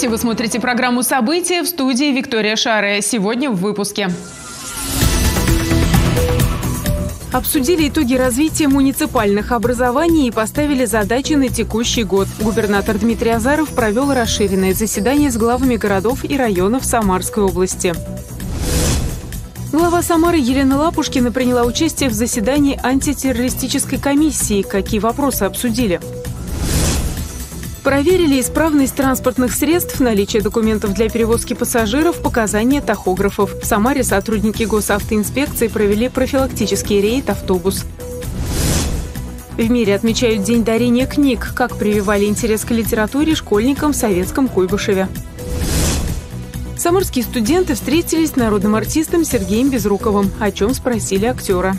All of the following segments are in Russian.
Здравствуйте! Вы смотрите программу «События» в студии Виктория Шары. Сегодня в выпуске. Обсудили итоги развития муниципальных образований и поставили задачи на текущий год. Губернатор Дмитрий Азаров провел расширенное заседание с главами городов и районов Самарской области. Глава Самары Елена Лапушкина приняла участие в заседании антитеррористической комиссии. Какие вопросы обсудили? Проверили исправность транспортных средств, наличие документов для перевозки пассажиров, показания тахографов. В Самаре сотрудники госавтоинспекции провели профилактический рейд «Автобус». В мире отмечают День дарения книг, как прививали интерес к литературе школьникам в советском Куйбышеве. Самарские студенты встретились с народным артистом Сергеем Безруковым, о чем спросили актера.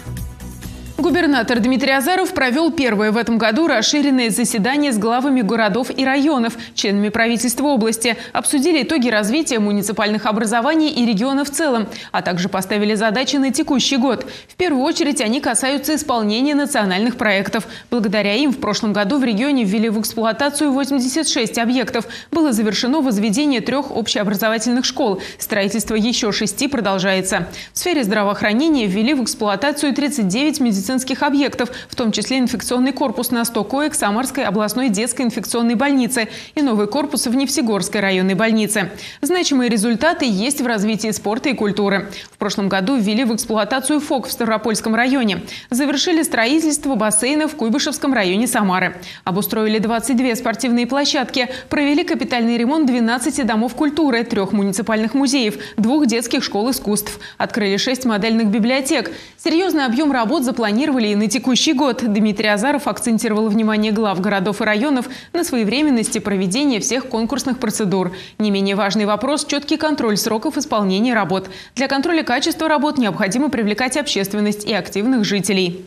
Губернатор Дмитрий Азаров провел первое в этом году расширенное заседание с главами городов и районов, членами правительства области. Обсудили итоги развития муниципальных образований и региона в целом, а также поставили задачи на текущий год. В первую очередь они касаются исполнения национальных проектов. Благодаря им в прошлом году в регионе ввели в эксплуатацию 86 объектов. Было завершено возведение трех общеобразовательных школ. Строительство еще шести продолжается. В сфере здравоохранения ввели в эксплуатацию 39 медицинских медицинских объектов, в том числе инфекционный корпус на 100 коек Самарской областной детской инфекционной больницы и новый корпус в Невсегорской районной больнице. Значимые результаты есть в развитии спорта и культуры. В прошлом году ввели в эксплуатацию ФОК в Ставропольском районе. Завершили строительство бассейна в Куйбышевском районе Самары. Обустроили 22 спортивные площадки. Провели капитальный ремонт 12 домов культуры, трех муниципальных музеев, двух детских школ искусств. Открыли 6 модельных библиотек. Серьезный объем работ запланирован планировали и на текущий год. Дмитрий Азаров акцентировал внимание глав городов и районов на своевременности проведения всех конкурсных процедур. Не менее важный вопрос – четкий контроль сроков исполнения работ. Для контроля качества работ необходимо привлекать общественность и активных жителей.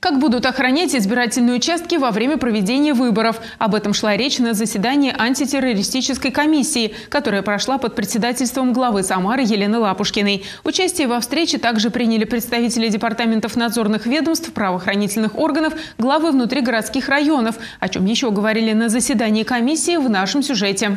Как будут охранять избирательные участки во время проведения выборов? Об этом шла речь на заседании антитеррористической комиссии, которая прошла под председательством главы Самары Елены Лапушкиной. Участие во встрече также приняли представители департаментов надзорных ведомств, правоохранительных органов, главы внутригородских районов, о чем еще говорили на заседании комиссии в нашем сюжете.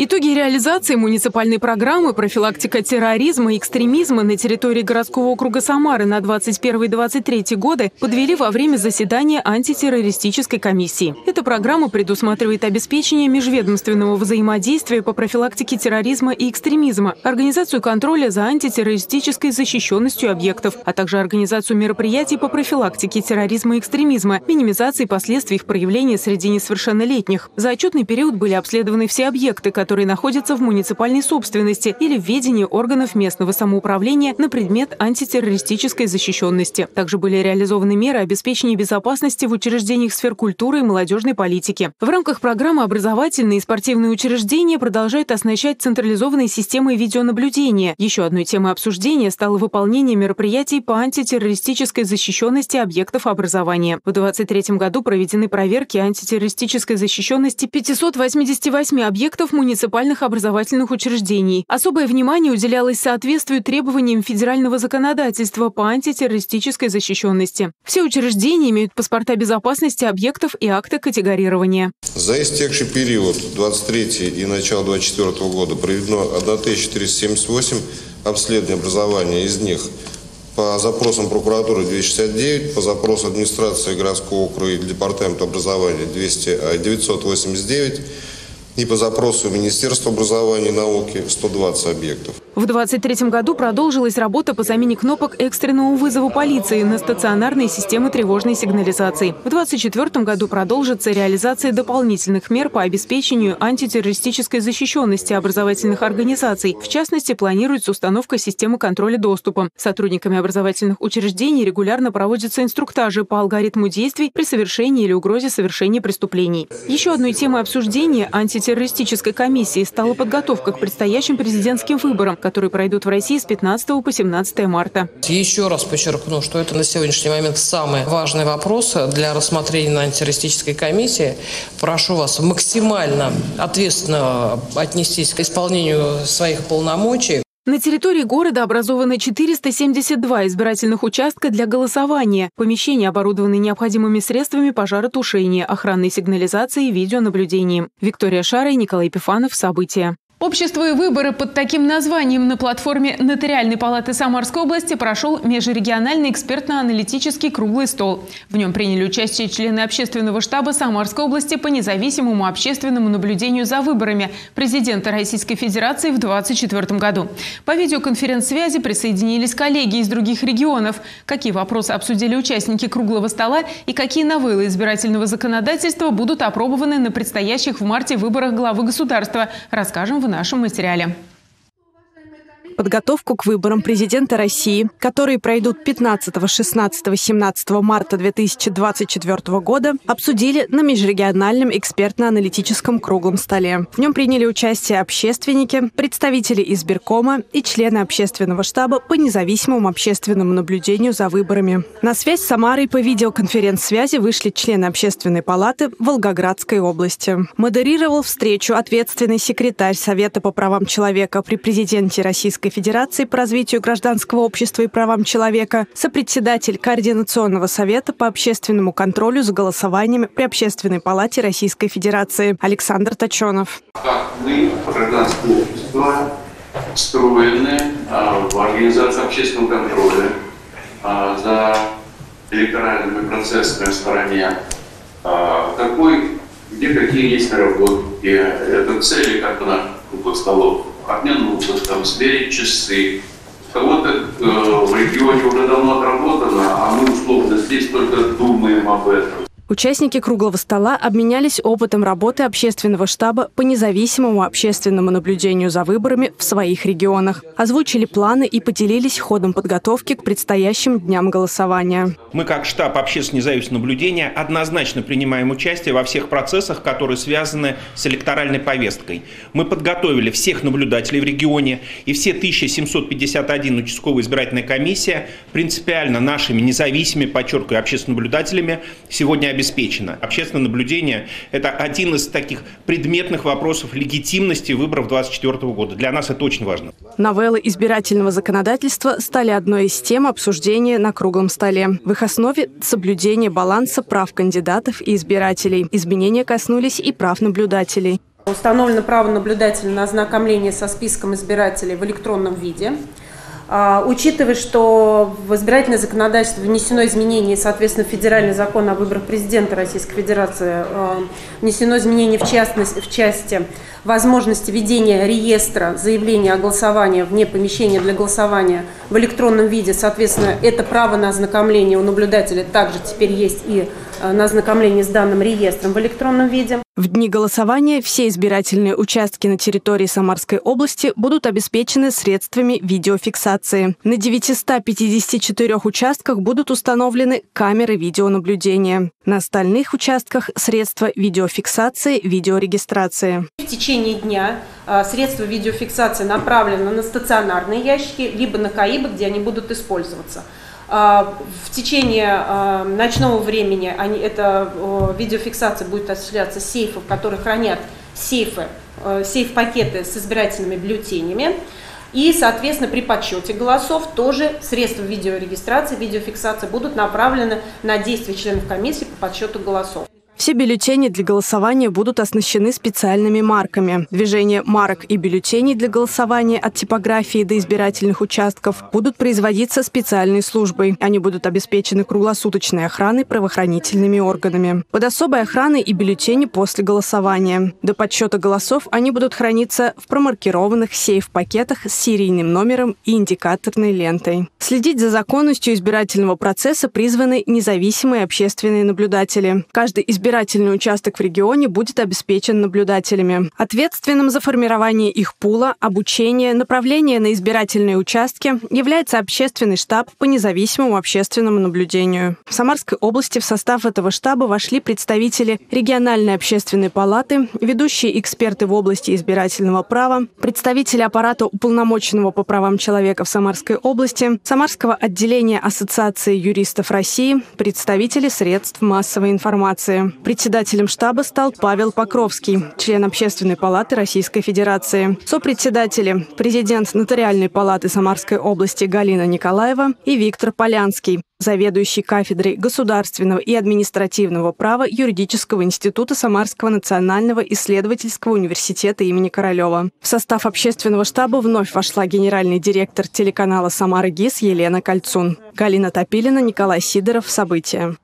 Итоги реализации муниципальной программы «Профилактика терроризма и экстремизма» на территории городского округа Самары на 21-23 годы подвели во время заседания антитеррористической комиссии. Эта программа предусматривает обеспечение межведомственного взаимодействия по профилактике терроризма и экстремизма, организацию контроля за антитеррористической защищенностью объектов, а также организацию мероприятий по профилактике терроризма и экстремизма, минимизации последствий их проявления среди несовершеннолетних. За отчетный период были обследованы все объекты, которые которые находятся в муниципальной собственности или в ведении органов местного самоуправления на предмет антитеррористической защищенности. Также были реализованы меры обеспечения безопасности в учреждениях сфер культуры и молодежной политики. В рамках программы образовательные и спортивные учреждения продолжают оснащать централизованной системой видеонаблюдения. Еще одной темой обсуждения стало выполнение мероприятий по антитеррористической защищенности объектов образования. В 2023 году проведены проверки антитеррористической защищенности 588 объектов муниципальных муниципальных образовательных учреждений. Особое внимание уделялось соответствию требованиям федерального законодательства по антитеррористической защищенности. Все учреждения имеют паспорта безопасности объектов и акты категорирования. За истекший период 23 и начало 24 года проведено 1478 обследований образования, из них по запросам прокуратуры 269, по запросу администрации городского округа и департамента образования 200, 989, и по запросу Министерства образования и науки 120 объектов. В 2023 году продолжилась работа по замене кнопок экстренного вызова полиции на стационарные системы тревожной сигнализации. В 2024 году продолжится реализация дополнительных мер по обеспечению антитеррористической защищенности образовательных организаций. В частности, планируется установка системы контроля доступа. Сотрудниками образовательных учреждений регулярно проводятся инструктажи по алгоритму действий при совершении или угрозе совершения преступлений. Еще одной темой обсуждения антитеррористической комиссии стала подготовка к предстоящим президентским выборам, которые пройдут в России с 15 по 17 марта. Еще раз подчеркну, что это на сегодняшний момент самый важный вопрос для рассмотрения на антитеррористической комиссии. Прошу вас максимально ответственно отнестись к исполнению своих полномочий. На территории города образованы 472 избирательных участка для голосования. Помещения оборудованы необходимыми средствами пожаротушения, охранной сигнализацией и видеонаблюдением. Виктория Шара и Николай Пифанов. События. Общество и выборы под таким названием на платформе Нотариальной палаты Самарской области прошел межрегиональный экспертно-аналитический круглый стол. В нем приняли участие члены общественного штаба Самарской области по независимому общественному наблюдению за выборами президента Российской Федерации в 2024 году. По видеоконференц-связи присоединились коллеги из других регионов. Какие вопросы обсудили участники круглого стола и какие новеллы избирательного законодательства будут опробованы на предстоящих в марте выборах главы государства, расскажем в нашем материале подготовку к выборам президента России, которые пройдут 15, 16, 17 марта 2024 года, обсудили на межрегиональном экспертно-аналитическом круглом столе. В нем приняли участие общественники, представители избиркома и члены общественного штаба по независимому общественному наблюдению за выборами. На связь с Самарой по видеоконференц-связи вышли члены общественной палаты Волгоградской области. Модерировал встречу ответственный секретарь Совета по правам человека при президенте Российской Российской Федерации по развитию гражданского общества и правам человека, сопредседатель Координационного совета по общественному контролю за голосованиями при Общественной палате Российской Федерации Александр Точенов. Как мы, гражданское общество, встроены а, в организацию общественного контроля а, за электоральными процессами в стране, а, какой, где какие есть наработки, это цели как бы на круглых столов обмен опытом, сверить часы. Кого-то э, в регионе уже давно отработано, а мы условно здесь только думаем об этом. Участники круглого стола обменялись опытом работы общественного штаба по независимому общественному наблюдению за выборами в своих регионах, озвучили планы и поделились ходом подготовки к предстоящим дням голосования. Мы, как штаб общественного независимого наблюдения, однозначно принимаем участие во всех процессах, которые связаны с электоральной повесткой. Мы подготовили всех наблюдателей в регионе, и все 1751 участковая избирательная комиссия принципиально нашими независимыми, подчеркиваю, общественными наблюдателями сегодня обеспечено. Общественное наблюдение – это один из таких предметных вопросов легитимности выборов 2024 года. Для нас это очень важно. Новеллы избирательного законодательства стали одной из тем обсуждения на круглом столе. В их основе – соблюдение баланса прав кандидатов и избирателей. Изменения коснулись и прав наблюдателей. Установлено право наблюдателя на ознакомление со списком избирателей в электронном виде. А, учитывая, что в избирательное законодательство внесено изменение, соответственно, федеральный закон о выборах президента Российской Федерации, а, внесено изменение в, частности, в части возможности ведения реестра заявления о голосовании вне помещения для голосования в электронном виде, соответственно, это право на ознакомление у наблюдателя также теперь есть и на ознакомление с данным реестром в электронном виде. В дни голосования все избирательные участки на территории Самарской области будут обеспечены средствами видеофиксации. На 954 участках будут установлены камеры видеонаблюдения. На остальных участках средства видеофиксации, видеорегистрации. В течение дня а, средства видеофиксации направлены на стационарные ящики, либо на КАИБы, где они будут использоваться. А, в течение а, ночного времени они, эта видеофиксация будет осуществляться с сейфов, которые хранят сейфы, сейф-пакеты с избирательными бюллетенями. И, соответственно, при подсчете голосов тоже средства видеорегистрации, видеофиксации будут направлены на действия членов комиссии по подсчету голосов. Все бюллетени для голосования будут оснащены специальными марками. Движение марок и бюллетеней для голосования от типографии до избирательных участков будут производиться специальной службой. Они будут обеспечены круглосуточной охраной правоохранительными органами. Под особой охраной и бюллетени после голосования. До подсчета голосов они будут храниться в промаркированных сейф-пакетах с серийным номером и индикаторной лентой. Следить за законностью избирательного процесса призваны независимые общественные наблюдатели. Каждый избиратель избирательный участок в регионе будет обеспечен наблюдателями. Ответственным за формирование их пула, обучение, направление на избирательные участки является общественный штаб по независимому общественному наблюдению. В Самарской области в состав этого штаба вошли представители региональной общественной палаты, ведущие эксперты в области избирательного права, представители аппарата уполномоченного по правам человека в Самарской области, Самарского отделения Ассоциации юристов России, представители средств массовой информации. Председателем штаба стал Павел Покровский, член Общественной палаты Российской Федерации. Сопредседатели – президент Нотариальной палаты Самарской области Галина Николаева и Виктор Полянский, заведующий кафедрой государственного и административного права Юридического института Самарского национального исследовательского университета имени Королева. В состав общественного штаба вновь вошла генеральный директор телеканала «Самара ГИС» Елена Кольцун. Галина Топилина, Николай Сидоров. События.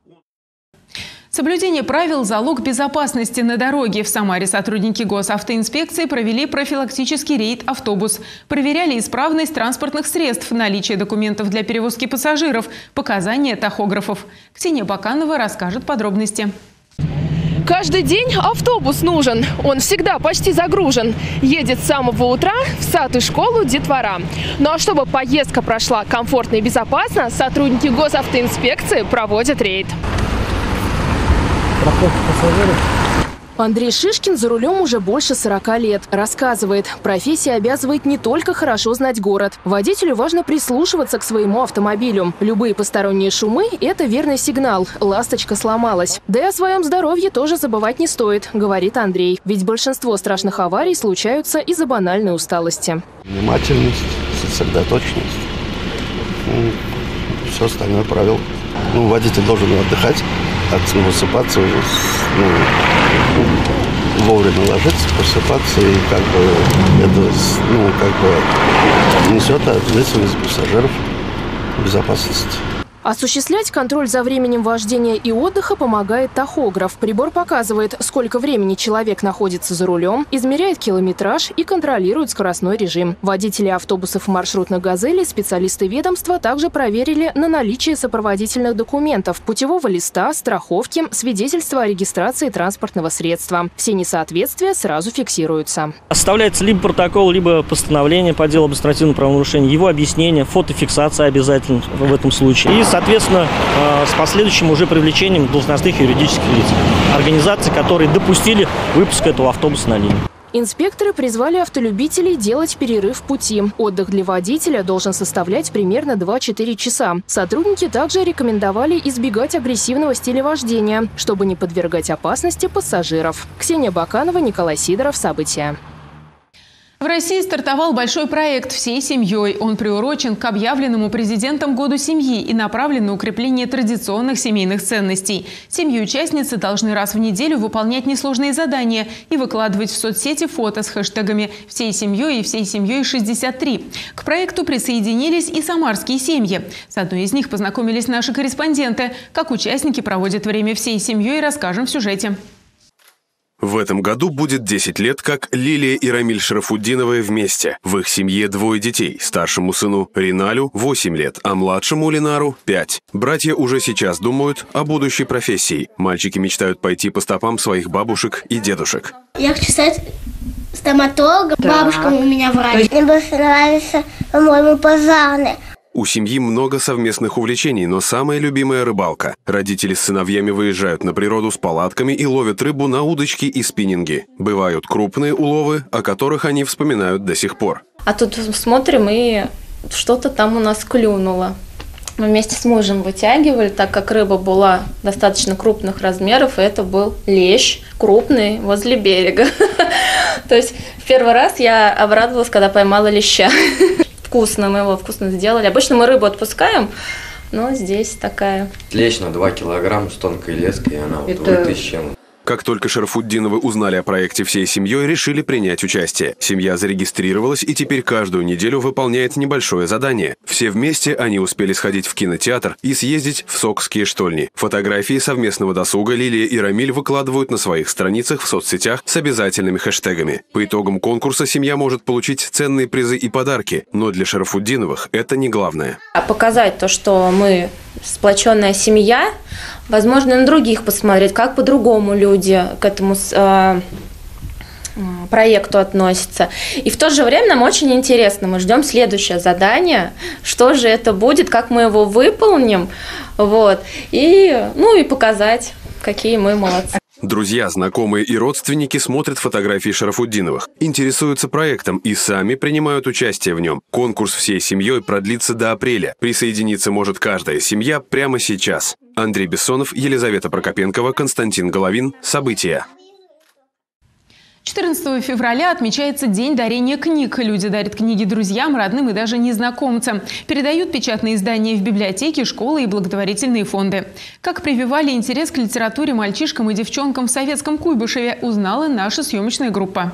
Соблюдение правил – залог безопасности на дороге. В Самаре сотрудники госавтоинспекции провели профилактический рейд «Автобус». Проверяли исправность транспортных средств, наличие документов для перевозки пассажиров, показания тахографов. Ксения Баканова расскажет подробности. Каждый день автобус нужен. Он всегда почти загружен. Едет с самого утра в сад и школу детвора. Ну а чтобы поездка прошла комфортно и безопасно, сотрудники госавтоинспекции проводят рейд страховки пассажиров. Андрей Шишкин за рулем уже больше 40 лет. Рассказывает, профессия обязывает не только хорошо знать город. Водителю важно прислушиваться к своему автомобилю. Любые посторонние шумы – это верный сигнал. Ласточка сломалась. Да и о своем здоровье тоже забывать не стоит, говорит Андрей. Ведь большинство страшных аварий случаются из-за банальной усталости. Внимательность, сосредоточенность. Ну, все остальное правил. Ну, водитель должен отдыхать как-то высыпаться уже, ну, вовремя ложиться, просыпаться, и как бы это, ну, как бы несет ответственность пассажиров безопасности. Осуществлять контроль за временем вождения и отдыха помогает тахограф. Прибор показывает, сколько времени человек находится за рулем, измеряет километраж и контролирует скоростной режим. Водители автобусов маршрутных «Газелей» специалисты ведомства также проверили на наличие сопроводительных документов, путевого листа, страховки, свидетельства о регистрации транспортного средства. Все несоответствия сразу фиксируются. Оставляется либо протокол, либо постановление по делу об административном правонарушении, его объяснение, фотофиксация обязательно в этом случае. И соответственно, э, с последующим уже привлечением должностных юридических лиц, организаций, которые допустили выпуск этого автобуса на линии. Инспекторы призвали автолюбителей делать перерыв в пути. Отдых для водителя должен составлять примерно 2-4 часа. Сотрудники также рекомендовали избегать агрессивного стиля вождения, чтобы не подвергать опасности пассажиров. Ксения Баканова, Николай Сидоров. События. В России стартовал большой проект «Всей семьей». Он приурочен к объявленному президентом Году семьи и направлен на укрепление традиционных семейных ценностей. Семьи участницы должны раз в неделю выполнять несложные задания и выкладывать в соцсети фото с хэштегами «Всей семьей» и «Всей семьей 63». К проекту присоединились и самарские семьи. С одной из них познакомились наши корреспонденты. Как участники проводят время всей семьей, расскажем в сюжете. В этом году будет 10 лет, как Лилия и Рамиль Шарафуддиновы вместе. В их семье двое детей. Старшему сыну Риналю 8 лет, а младшему Линару 5. Братья уже сейчас думают о будущей профессии. Мальчики мечтают пойти по стопам своих бабушек и дедушек. Я хочу стать стоматологом. Да. Бабушка у меня врач. Мне больше нравится, по-моему, пожарный. У семьи много совместных увлечений, но самая любимая – рыбалка. Родители с сыновьями выезжают на природу с палатками и ловят рыбу на удочки и спиннинги. Бывают крупные уловы, о которых они вспоминают до сих пор. А тут смотрим, и что-то там у нас клюнуло. Мы вместе с мужем вытягивали, так как рыба была достаточно крупных размеров, и это был лещ крупный возле берега. То есть в первый раз я обрадовалась, когда поймала леща вкусно, мы его вкусно сделали. Обычно мы рыбу отпускаем, но здесь такая. Лещ на 2 килограмма с тонкой леской, она Это... вот с чем. Как только Шарафуддиновы узнали о проекте всей семьей, решили принять участие. Семья зарегистрировалась и теперь каждую неделю выполняет небольшое задание. Все вместе они успели сходить в кинотеатр и съездить в Сокские штольни. Фотографии совместного досуга Лилия и Рамиль выкладывают на своих страницах в соцсетях с обязательными хэштегами. По итогам конкурса семья может получить ценные призы и подарки, но для Шарафуддиновых это не главное. А показать то, что мы сплоченная семья, возможно, на других посмотреть, как по-другому люди к этому э, проекту относятся. И в то же время нам очень интересно, мы ждем следующее задание, что же это будет, как мы его выполним, вот, и, ну, и показать, какие мы молодцы. Друзья, знакомые и родственники смотрят фотографии Шарафуддиновых, интересуются проектом и сами принимают участие в нем. Конкурс всей семьей продлится до апреля. Присоединиться может каждая семья прямо сейчас. Андрей Бессонов, Елизавета Прокопенкова, Константин Головин. События. 14 февраля отмечается День дарения книг. Люди дарят книги друзьям, родным и даже незнакомцам. Передают печатные издания в библиотеки, школы и благотворительные фонды. Как прививали интерес к литературе мальчишкам и девчонкам в советском Куйбышеве, узнала наша съемочная группа.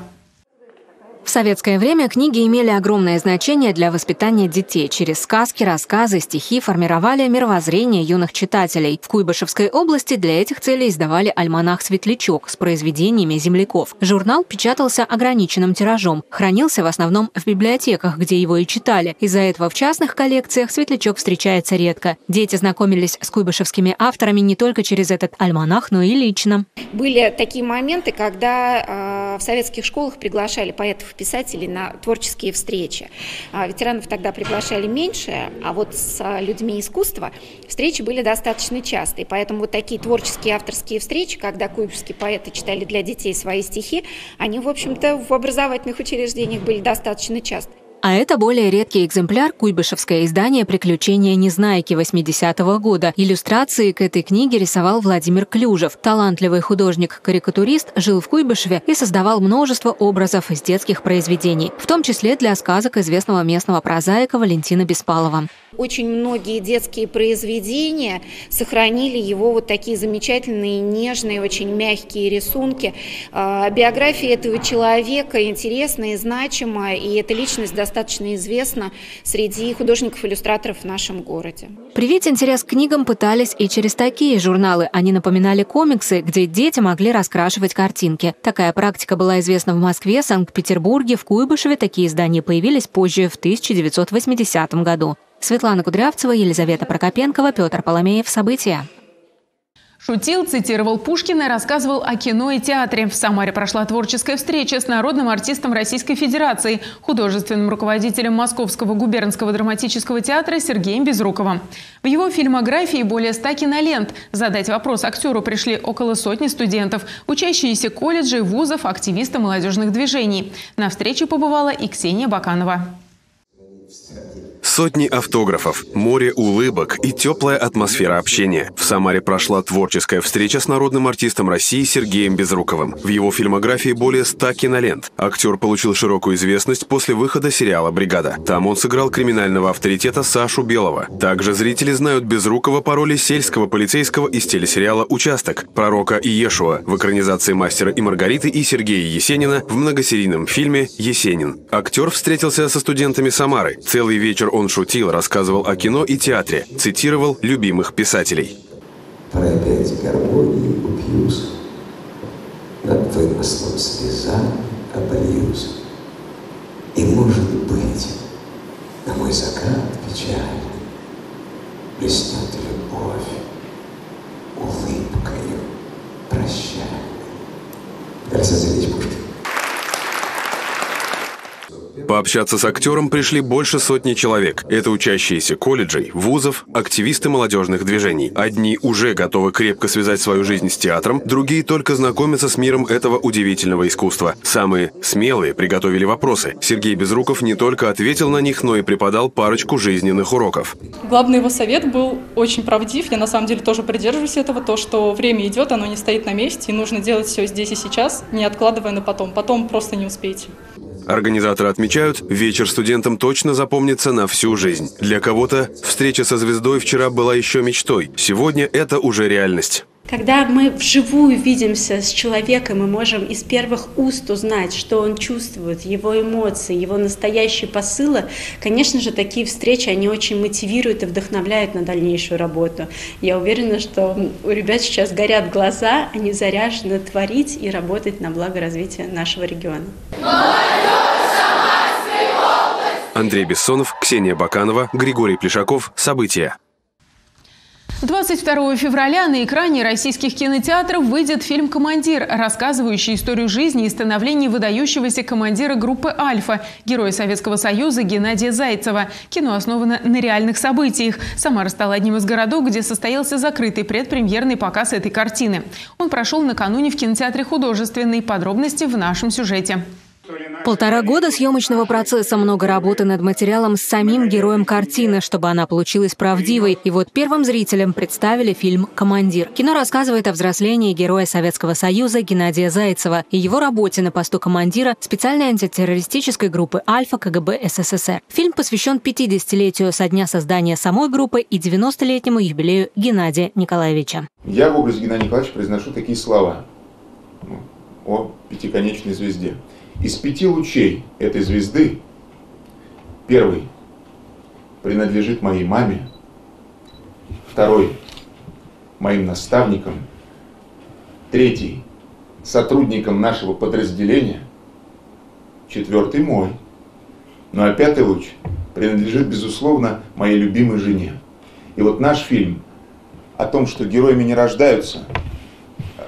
В советское время книги имели огромное значение для воспитания детей. Через сказки, рассказы, стихи формировали мировоззрение юных читателей. В Куйбышевской области для этих целей издавали альманах «Светлячок» с произведениями земляков. Журнал печатался ограниченным тиражом, хранился в основном в библиотеках, где его и читали. Из-за этого в частных коллекциях «Светлячок» встречается редко. Дети знакомились с куйбышевскими авторами не только через этот альманах, но и лично. Были такие моменты, когда э, в советских школах приглашали поэтов писателей на творческие встречи. А, ветеранов тогда приглашали меньше, а вот с а, людьми искусства встречи были достаточно частые. Поэтому вот такие творческие авторские встречи, когда куйбышевские поэты читали для детей свои стихи, они, в общем-то, в образовательных учреждениях были достаточно часто. А это более редкий экземпляр куйбышевское издание «Приключения Незнайки» 80-го года. Иллюстрации к этой книге рисовал Владимир Клюжев. Талантливый художник-карикатурист жил в Куйбышеве и создавал множество образов из детских произведений, в том числе для сказок известного местного прозаика Валентина Беспалова. Очень многие детские произведения сохранили его вот такие замечательные, нежные, очень мягкие рисунки. А, биография этого человека интересна и значима, и эта личность достаточно известна среди художников-иллюстраторов в нашем городе. Привить интерес к книгам пытались и через такие журналы. Они напоминали комиксы, где дети могли раскрашивать картинки. Такая практика была известна в Москве, Санкт-Петербурге, в Куйбышеве. Такие издания появились позже, в 1980 году. Светлана Кудрявцева, Елизавета Прокопенкова, Петр Поломеев. События. Шутил, цитировал Пушкина и рассказывал о кино и театре. В Самаре прошла творческая встреча с народным артистом Российской Федерации, художественным руководителем Московского губернского драматического театра Сергеем Безруковым. В его фильмографии более ста кинолент. Задать вопрос актеру пришли около сотни студентов, учащиеся колледжей, вузов, активисты молодежных движений. На встрече побывала и Ксения Баканова. Сотни автографов, море улыбок и теплая атмосфера общения. В Самаре прошла творческая встреча с народным артистом России Сергеем Безруковым. В его фильмографии более ста кинолент. Актер получил широкую известность после выхода сериала «Бригада». Там он сыграл криминального авторитета Сашу Белого. Также зрители знают Безрукова по роли сельского полицейского из телесериала «Участок», пророка Иешуа в экранизации «Мастера и Маргариты» и Сергея Есенина в многосерийном фильме «Есенин». Актер встретился со студентами Самары. Целый вечер он шутил, рассказывал о кино и театре, цитировал любимых писателей. Пропеть гармонии упьюсь, над вымыслом слеза обольюсь. И, может быть, на мой закат печальный блеснет любовь улыбкою прощальной. Пообщаться с актером пришли больше сотни человек. Это учащиеся колледжей, вузов, активисты молодежных движений. Одни уже готовы крепко связать свою жизнь с театром, другие только знакомятся с миром этого удивительного искусства. Самые смелые приготовили вопросы. Сергей Безруков не только ответил на них, но и преподал парочку жизненных уроков. Главный его совет был очень правдив. Я на самом деле тоже придерживаюсь этого, то, что время идет, оно не стоит на месте, и нужно делать все здесь и сейчас, не откладывая на потом. Потом просто не успеете. Организаторы отмечают, вечер студентам точно запомнится на всю жизнь. Для кого-то встреча со звездой вчера была еще мечтой. Сегодня это уже реальность. Когда мы вживую видимся с человеком, мы можем из первых уст узнать, что он чувствует, его эмоции, его настоящие посылы. Конечно же, такие встречи, они очень мотивируют и вдохновляют на дальнейшую работу. Я уверена, что у ребят сейчас горят глаза, они заряжены творить и работать на благо развития нашего региона. Андрей Бессонов, Ксения Баканова, Григорий Плешаков. События. 22 февраля на экране российских кинотеатров выйдет фильм «Командир», рассказывающий историю жизни и становления выдающегося командира группы «Альфа», героя Советского Союза Геннадия Зайцева. Кино основано на реальных событиях. Самара стала одним из городов, где состоялся закрытый предпремьерный показ этой картины. Он прошел накануне в кинотеатре «Художественный». Подробности в нашем сюжете. Полтора года съемочного процесса, много работы над материалом с самим героем картины, чтобы она получилась правдивой. И вот первым зрителям представили фильм «Командир». Кино рассказывает о взрослении героя Советского Союза Геннадия Зайцева и его работе на посту командира специальной антитеррористической группы «Альфа» КГБ СССР. Фильм посвящен 50-летию со дня создания самой группы и 90-летнему юбилею Геннадия Николаевича. Я в образе Геннадия Николаевича произношу такие слова о пятиконечной звезде. Из пяти лучей этой звезды первый принадлежит моей маме, второй моим наставникам, третий сотрудникам нашего подразделения, четвертый мой. Ну а пятый луч принадлежит, безусловно, моей любимой жене. И вот наш фильм о том, что героями не рождаются, э,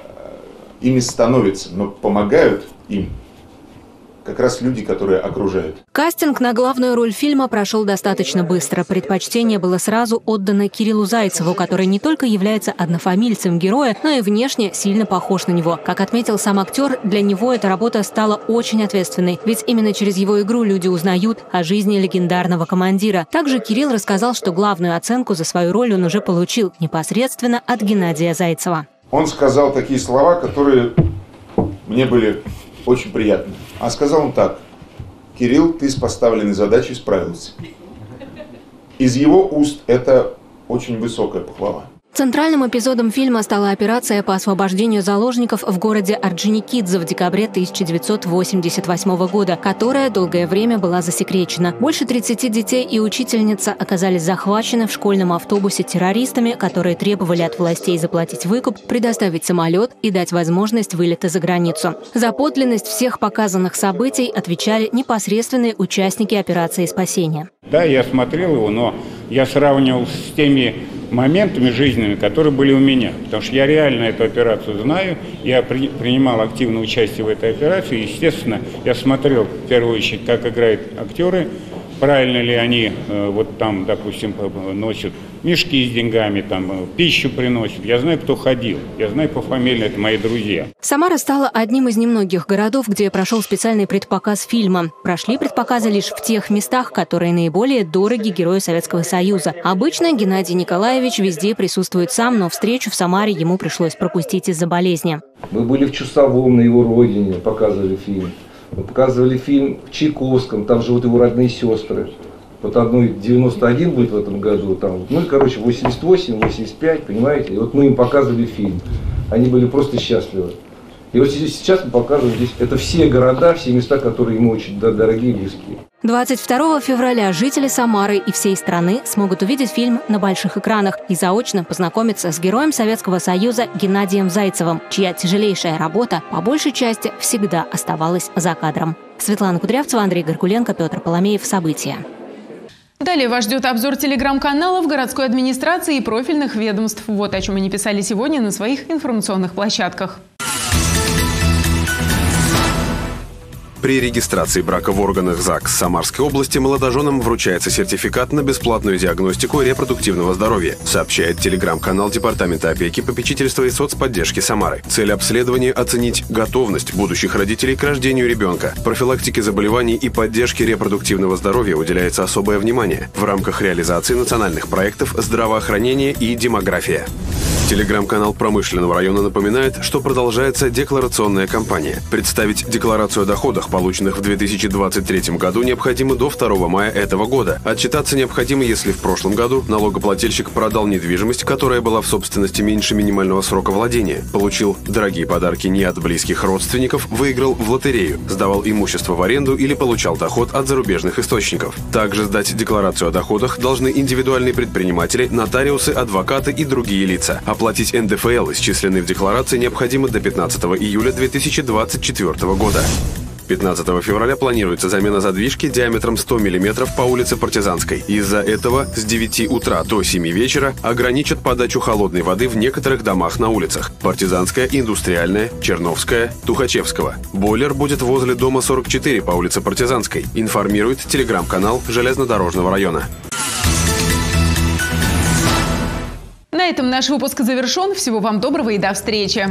ими становятся, но помогают им – как раз люди, которые окружают. Кастинг на главную роль фильма прошел достаточно быстро. Предпочтение было сразу отдано Кириллу Зайцеву, который не только является однофамильцем героя, но и внешне сильно похож на него. Как отметил сам актер, для него эта работа стала очень ответственной, ведь именно через его игру люди узнают о жизни легендарного командира. Также Кирилл рассказал, что главную оценку за свою роль он уже получил непосредственно от Геннадия Зайцева. Он сказал такие слова, которые мне были очень приятны. А сказал он так. Кирилл, ты с поставленной задачей справился. Из его уст это очень высокая похвала. Центральным эпизодом фильма стала операция по освобождению заложников в городе Орджоникидзе в декабре 1988 года, которая долгое время была засекречена. Больше 30 детей и учительница оказались захвачены в школьном автобусе террористами, которые требовали от властей заплатить выкуп, предоставить самолет и дать возможность вылета за границу. За подлинность всех показанных событий отвечали непосредственные участники операции спасения. Да, я смотрел его, но я сравнивал с теми моментами жизненными, которые были у меня. Потому что я реально эту операцию знаю, я при, принимал активное участие в этой операции. Естественно, я смотрел в первую очередь, как играют актеры, правильно ли они э, вот там, допустим, носят мешки с деньгами, там, э, пищу приносят. Я знаю, кто ходил. Я знаю по фамилии, это мои друзья. Самара стала одним из немногих городов, где прошел специальный предпоказ фильма. Прошли предпоказы лишь в тех местах, которые наиболее дороги герою Советского Союза. Обычно Геннадий Николаевич везде присутствует сам, но встречу в Самаре ему пришлось пропустить из-за болезни. Мы были в Чусовом на его родине, показывали фильм. Мы показывали фильм в Чайковском, там живут его родные сестры. Вот одной 91 будет в этом году, там, ну короче, 88, 85, понимаете? И вот мы им показывали фильм. Они были просто счастливы. И вот сейчас мы показываем здесь, это все города, все места, которые ему очень дорогие и близкие. 22 февраля жители Самары и всей страны смогут увидеть фильм на больших экранах и заочно познакомиться с героем Советского Союза Геннадием Зайцевым, чья тяжелейшая работа по большей части всегда оставалась за кадром. Светлана Кудрявцева, Андрей Горкуленко, Петр Поломеев. События. Далее вас ждет обзор телеграм-каналов городской администрации и профильных ведомств. Вот о чем они писали сегодня на своих информационных площадках. При регистрации брака в органах ЗАГС Самарской области молодоженам вручается сертификат на бесплатную диагностику репродуктивного здоровья, сообщает телеграм-канал Департамента опеки, попечительства и соцподдержки Самары. Цель обследования – оценить готовность будущих родителей к рождению ребенка. Профилактике заболеваний и поддержке репродуктивного здоровья уделяется особое внимание в рамках реализации национальных проектов «Здравоохранение» и «Демография». Телеграм-канал промышленного района напоминает, что продолжается декларационная кампания. Представить декларацию о доходах, полученных в 2023 году, необходимо до 2 мая этого года. Отчитаться необходимо, если в прошлом году налогоплательщик продал недвижимость, которая была в собственности меньше минимального срока владения, получил дорогие подарки не от близких родственников, выиграл в лотерею, сдавал имущество в аренду или получал доход от зарубежных источников. Также сдать декларацию о доходах должны индивидуальные предприниматели, нотариусы, адвокаты и другие лица. Оплатить НДФЛ, исчисленный в декларации, необходимо до 15 июля 2024 года. 15 февраля планируется замена задвижки диаметром 100 мм по улице Партизанской. Из-за этого с 9 утра до 7 вечера ограничат подачу холодной воды в некоторых домах на улицах. Партизанская, Индустриальная, Черновская, Тухачевского. Бойлер будет возле дома 44 по улице Партизанской, информирует телеграм-канал Железнодорожного района. На этом наш выпуск завершен. Всего вам доброго и до встречи.